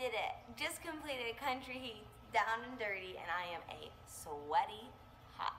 did it. Just completed Country Heat, down and dirty, and I am a sweaty hot